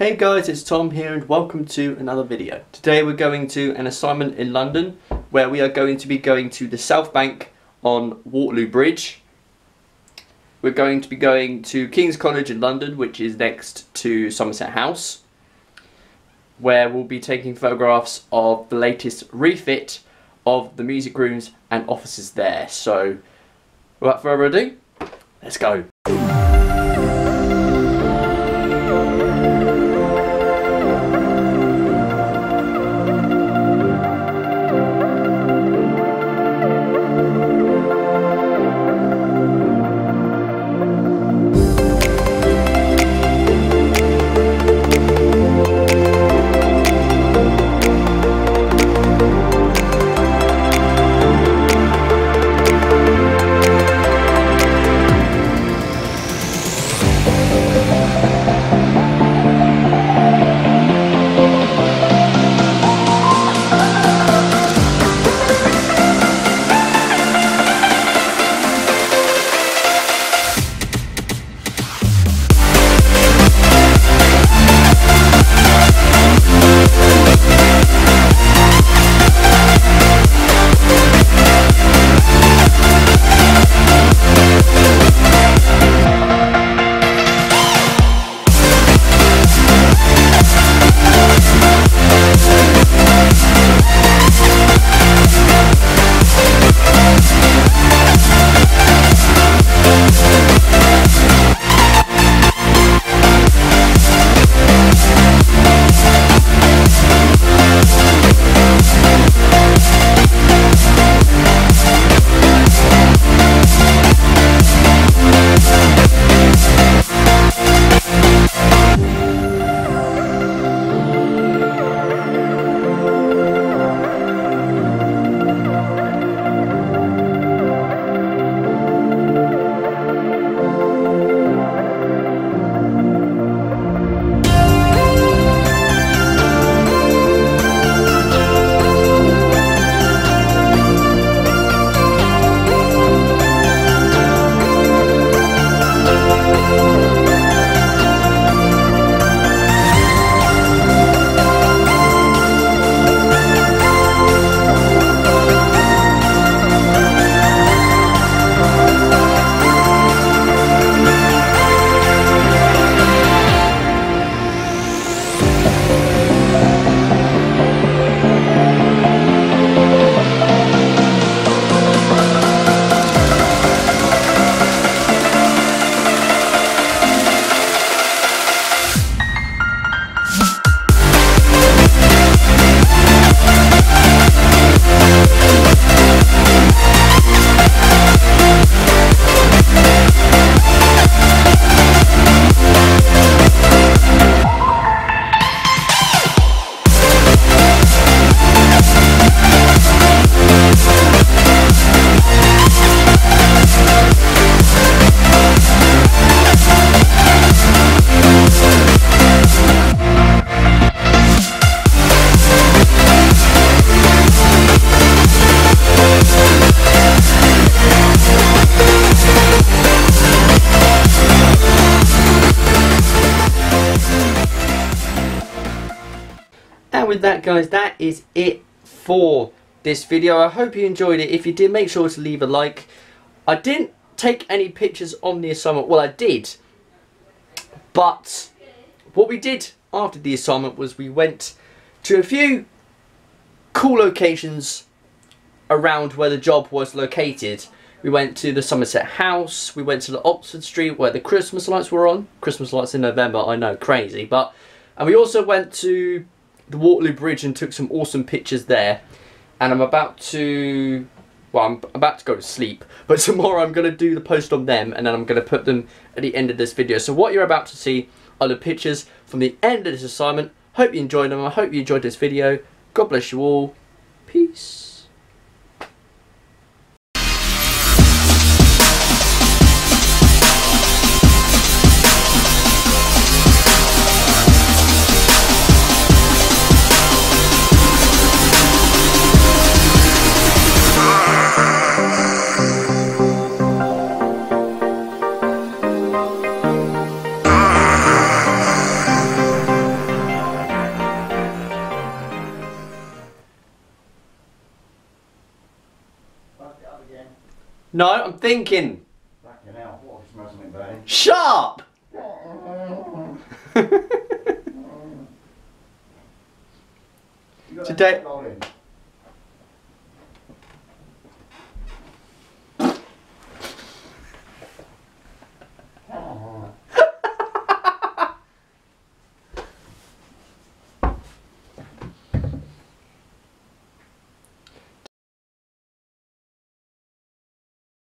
Hey guys, it's Tom here and welcome to another video. Today we're going to an assignment in London where we are going to be going to the South Bank on Waterloo Bridge. We're going to be going to King's College in London which is next to Somerset House where we'll be taking photographs of the latest refit of the music rooms and offices there. So without further ado, let's go. With that guys, that is it for this video. I hope you enjoyed it. If you did, make sure to leave a like. I didn't take any pictures on the assignment. Well, I did. But what we did after the assignment was we went to a few cool locations around where the job was located. We went to the Somerset House, we went to the Oxford Street where the Christmas lights were on. Christmas lights in November, I know, crazy. But And we also went to the Waterloo Bridge and took some awesome pictures there. And I'm about to, well, I'm about to go to sleep. But tomorrow I'm going to do the post on them and then I'm going to put them at the end of this video. So what you're about to see are the pictures from the end of this assignment. Hope you enjoyed them. I hope you enjoyed this video. God bless you all. Peace. No, I'm thinking. Fucking hell, what if I smell something burning? Sharp! Today- that roll in?